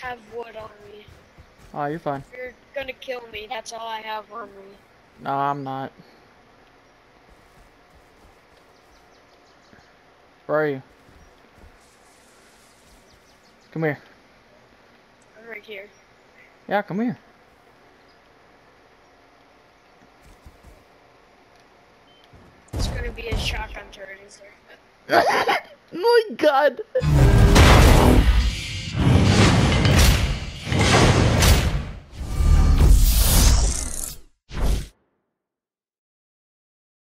have wood on me. Oh, you're fine. You're gonna kill me, that's all I have on me. No, I'm not. Where are you? Come here. I'm right here. Yeah, come here. It's gonna be a shotgun turret, is there? My god!